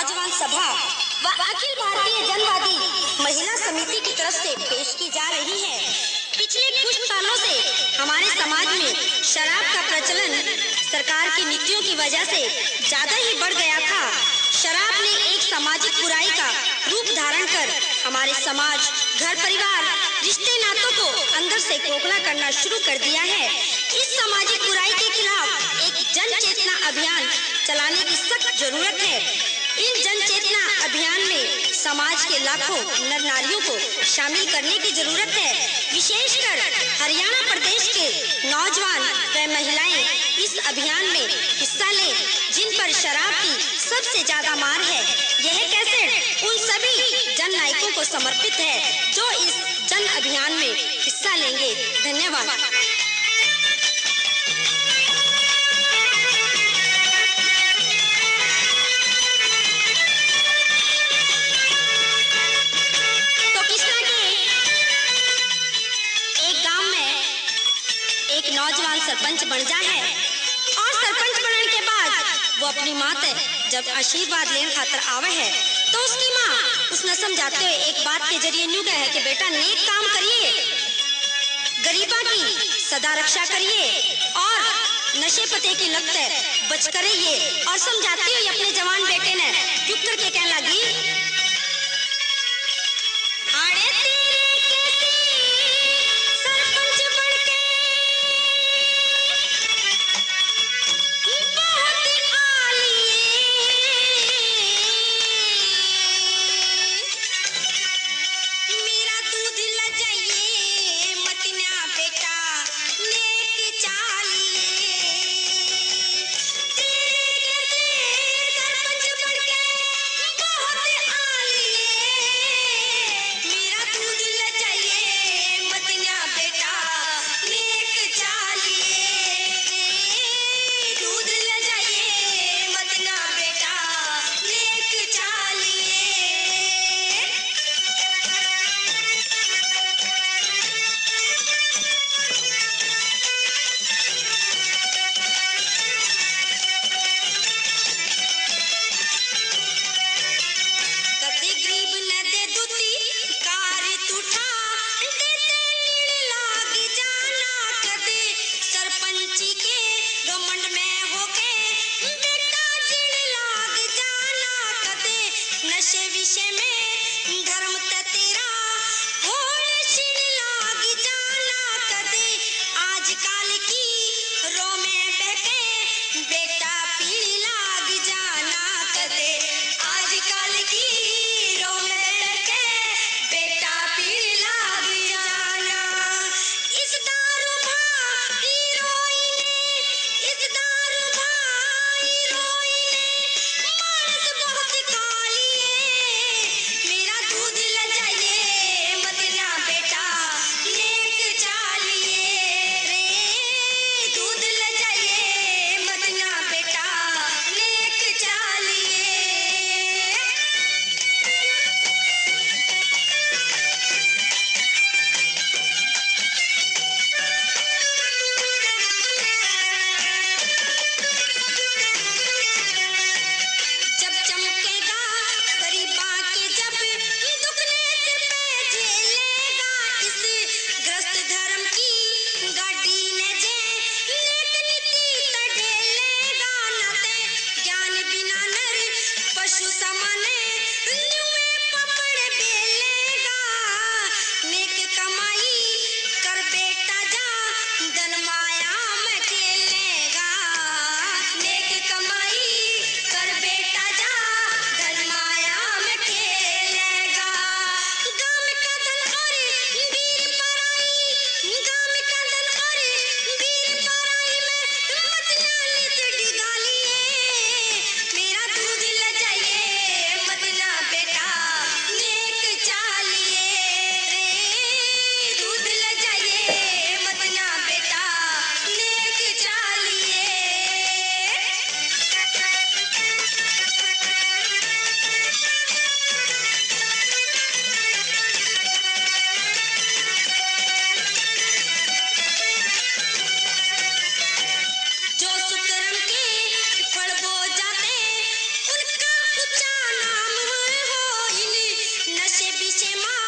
नौजवान सभा व अखिल भारतीय जनवादी महिला समिति की तरफ़ से पेश की जा रही है। पिछले कुछ सालों से हमारे समाज में शराब का प्रचलन सरकार की नीतियों की वजह से ज़्यादा ही बढ़ गया था। शराब ने एक सामाजिक बुराई का रूप धारण कर हमारे समाज, घर परिवार, रिश्ते नातों को अंदर से खोखला करना शुरू कर दिया है। इस सामाजिक बुराई के खिलाफ एक जन चेतना अभियान चलाने की सख्त ज़रूरत है। इन जन चेतना अभियान में समाज के लाखों नर नारियों को शामिल करने की ज़रूरत है। विशेषकर हरियाणा प्रदेश के नौजवान व महिलाएँ इस अभियान में हिस्सा लें, जिन पर शराब की सबसे ज़्यादा मार है। यह कैसेट उन सभी जन नायकों को समर्पित है, जो इस जन अभियान में हिस्सा लेंगे। धन्यवाद। एक नौजवान सरपंच बन जा है। और सरपंच बनने के बाद वो अपनी माँ से जब आशीर्वाद लेने खातर आवे है तो उसकी माँ उसने समझाते हुए एक बात के ज़रिए न्यू कहे कि बेटा, नेक काम करिए, गरीबा की सदा रक्षा करिए और नशे पते की लत है बच करिए और समझाती हुई अपने जवान बेटे ने चुप करके कहने लगी Jimmy.